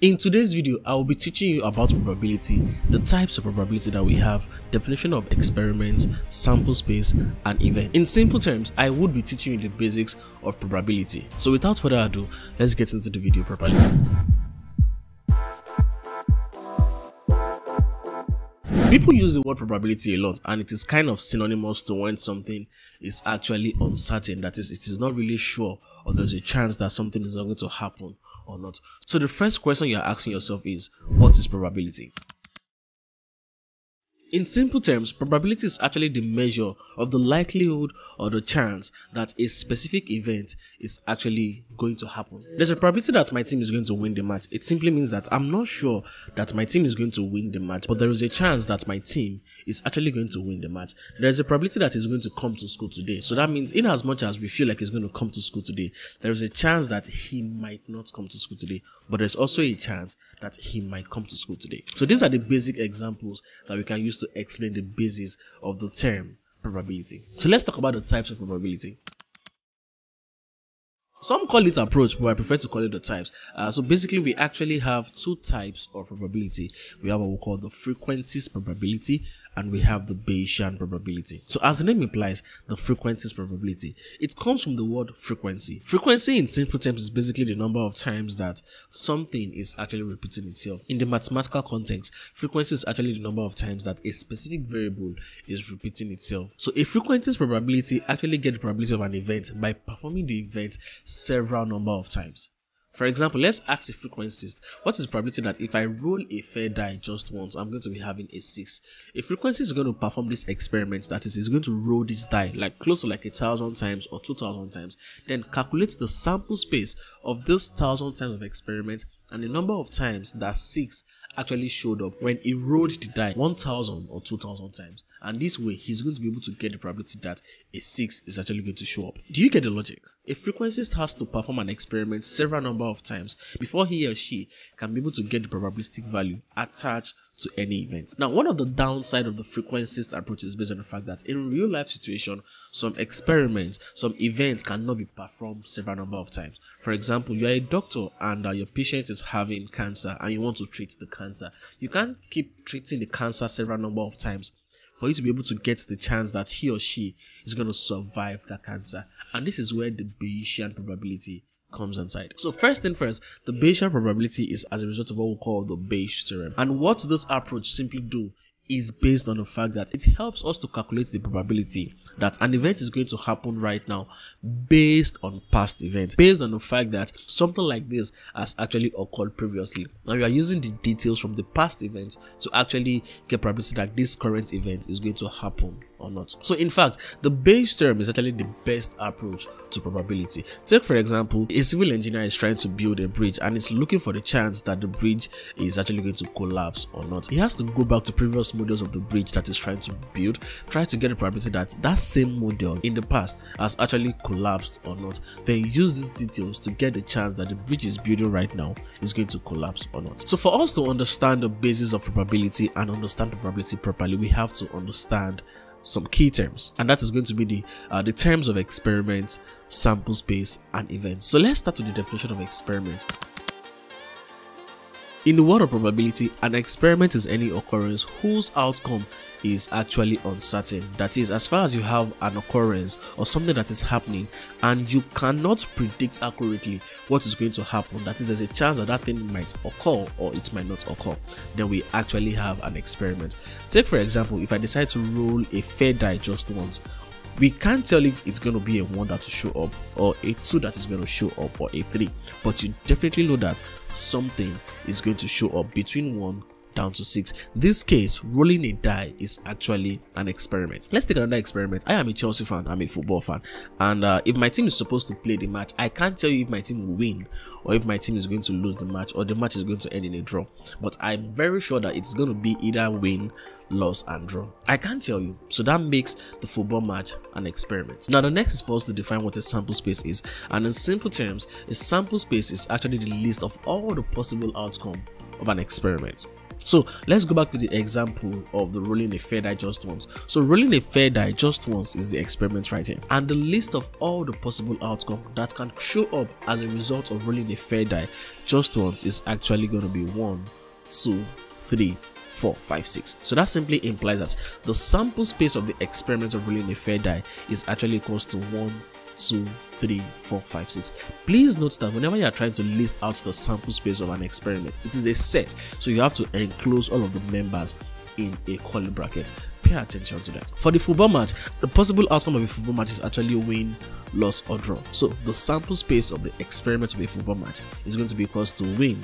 In today's video, I will be teaching you about probability, the types of probability that we have, definition of experiments, sample space, and event. In simple terms, I would be teaching you the basics of probability. So without further ado, let's get into the video properly. People use the word probability a lot and it is kind of synonymous to when something is actually uncertain, that is, it is not really sure or there's a chance that something is not going to happen or not. So the first question you're asking yourself is what is probability? In simple terms, probability is actually the measure of the likelihood or the chance that a specific event is actually going to happen. There's a probability that my team is going to win the match. It simply means that I'm not sure that my team is going to win the match, but there is a chance that my team is actually going to win the match. There's a probability that he's going to come to school today. So that means, in as much as we feel like he's going to come to school today, there is a chance that he might not come to school today, but there's also a chance that he might come to school today. So these are the basic examples that we can use to explain the basis of the term probability. So let's talk about the types of probability. Some call it approach, but I prefer to call it the types. Uh, so basically, we actually have two types of probability. We have what we call the frequentist probability and we have the Bayesian probability. So as the name implies, the frequentist probability, it comes from the word frequency. Frequency in simple terms is basically the number of times that something is actually repeating itself. In the mathematical context, frequency is actually the number of times that a specific variable is repeating itself. So a frequency's probability actually get the probability of an event by performing the event several number of times. For example, let's ask a frequentist what is the probability that if I roll a fair die just once, I'm going to be having a 6. A frequentist is going to perform this experiment, that is, is going to roll this die like close to like a thousand times or 2000 times, then calculate the sample space of this thousand times of experiment and the number of times that 6 actually showed up when he rolled the die 1000 or 2000 times and this way he's going to be able to get the probability that a 6 is actually going to show up do you get the logic a frequentist has to perform an experiment several number of times before he or she can be able to get the probabilistic value attached to any event. Now, one of the downside of the frequentist approach is based on the fact that in real life situation, some experiments, some events cannot be performed several number of times. For example, you are a doctor and uh, your patient is having cancer and you want to treat the cancer. You can't keep treating the cancer several number of times for you to be able to get the chance that he or she is going to survive that cancer. And this is where the Bayesian probability comes inside. So first thing first, the Bayesian probability is as a result of what we call the Bayes theorem. And what this approach simply do is based on the fact that it helps us to calculate the probability that an event is going to happen right now based on past events, based on the fact that something like this has actually occurred previously. Now you are using the details from the past events to actually get probability that this current event is going to happen or not. So in fact, the Bayes theorem is actually the best approach to probability. Take for example, a civil engineer is trying to build a bridge and is looking for the chance that the bridge is actually going to collapse or not. He has to go back to previous models of the bridge that is trying to build, try to get the probability that that same model in the past has actually collapsed or not. Then use these details to get the chance that the bridge is building right now is going to collapse or not. So for us to understand the basis of probability and understand probability properly, we have to understand some key terms and that is going to be the uh, the terms of experiment sample space and event so let's start with the definition of experiment in the world of probability, an experiment is any occurrence whose outcome is actually uncertain. That is, as far as you have an occurrence or something that is happening and you cannot predict accurately what is going to happen, that is, there's a chance that that thing might occur or it might not occur, then we actually have an experiment. Take, for example, if I decide to roll a fair die just once, we can't tell if it's going to be a 1 that will show up or a 2 that is going to show up or a 3 but you definitely know that something is going to show up between 1 down to 6. This case, rolling a die is actually an experiment. Let's take another experiment. I am a Chelsea fan, I'm a football fan, and uh, if my team is supposed to play the match, I can't tell you if my team will win or if my team is going to lose the match or the match is going to end in a draw. But I'm very sure that it's going to be either win, loss, and draw. I can't tell you. So that makes the football match an experiment. Now, the next is for us to define what a sample space is. And in simple terms, a sample space is actually the list of all the possible outcome of an experiment. So let's go back to the example of the rolling a fair die just once. So rolling a fair die just once is the experiment right here. And the list of all the possible outcomes that can show up as a result of rolling a fair die just once is actually going to be one, two, three, four, five, six. So that simply implies that the sample space of the experiment of rolling a fair die is actually equals to one, two, three, four, five, six. Please note that whenever you are trying to list out the sample space of an experiment, it is a set. So you have to enclose all of the members in a curly bracket. Pay attention to that. For the football match, the possible outcome of a football match is actually win, loss, or draw. So the sample space of the experiment of a football match is going to be equals to win,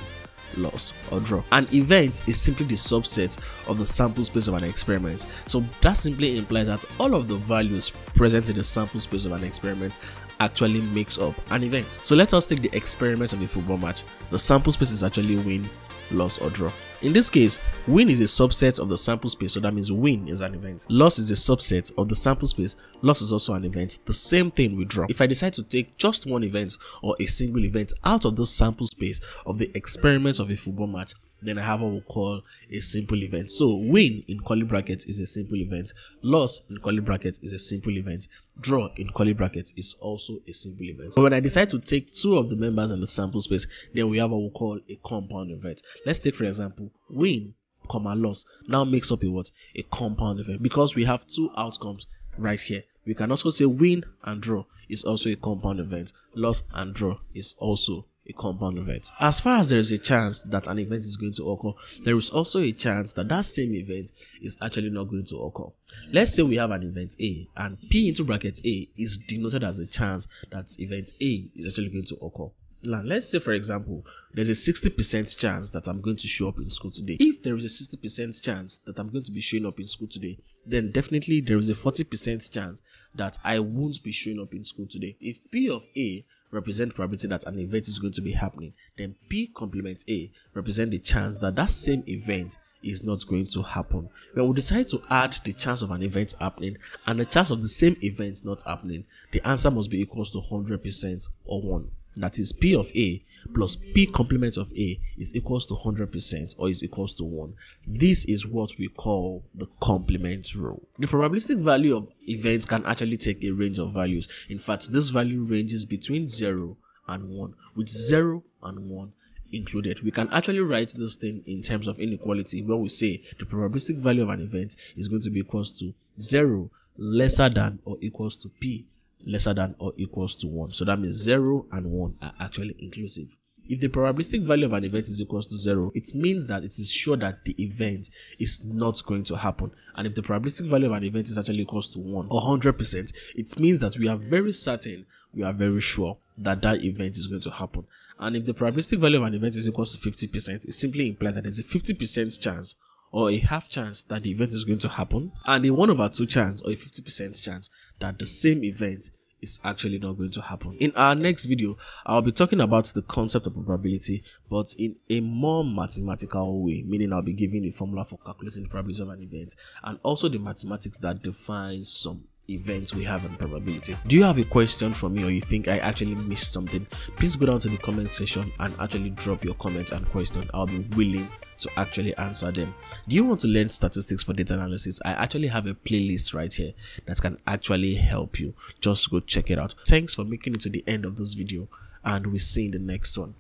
loss, or draw. An event is simply the subset of the sample space of an experiment. So that simply implies that all of the values present in the sample space of an experiment actually makes up an event. So let us take the experiment of a football match. The sample space is actually win, loss, or draw. In this case, win is a subset of the sample space, so that means win is an event. Loss is a subset of the sample space, loss is also an event. The same thing with draw. If I decide to take just one event or a single event out of the sample space of the experiment of a football match, then I have what we call a simple event. So win in curly brackets is a simple event. Loss in curly brackets is a simple event. Draw in curly brackets is also a simple event. But when I decide to take two of the members in the sample space, then we have what we call a compound event. Let's take for example win comma loss now makes up a what a compound event because we have two outcomes right here. We can also say win and draw is also a compound event. Loss and draw is also a compound event. As far as there is a chance that an event is going to occur, there is also a chance that that same event is actually not going to occur. Let's say we have an event A and P into bracket A is denoted as a chance that event A is actually going to occur. Now, let's say, for example, there's a 60% chance that I'm going to show up in school today. If there is a 60% chance that I'm going to be showing up in school today, then definitely there is a 40% chance that I won't be showing up in school today. If P of A represent probability that an event is going to be happening, then P complement A represent the chance that that same event is not going to happen. When we decide to add the chance of an event happening and the chance of the same event not happening, the answer must be equals to 100% or 1 that is p of a plus p complement of a is equals to 100% or is equals to 1 this is what we call the complement rule. The probabilistic value of events can actually take a range of values. In fact this value ranges between 0 and 1 with 0 and 1 included. We can actually write this thing in terms of inequality where we say the probabilistic value of an event is going to be equals to 0 lesser than or equals to p lesser than or equals to 1. So that means 0 and 1 are actually inclusive. If the probabilistic value of an event is equals to 0, it means that it is sure that the event is not going to happen. And if the probabilistic value of an event is actually equals to 1 or 100%, it means that we are very certain, we are very sure that that event is going to happen. And if the probabilistic value of an event is equals to 50%, it simply implies that there's a 50% chance or a half chance that the event is going to happen and a 1 over 2 chance or a 50% chance that the same event is actually not going to happen. In our next video, I'll be talking about the concept of probability, but in a more mathematical way, meaning I'll be giving a formula for calculating the probability of an event and also the mathematics that defines some events we have in probability. Do you have a question for me or you think I actually missed something? Please go down to the comment section and actually drop your comment and question. I'll be willing to actually answer them. Do you want to learn statistics for data analysis? I actually have a playlist right here that can actually help you. Just go check it out. Thanks for making it to the end of this video and we'll see in the next one.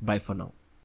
Bye for now.